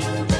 You.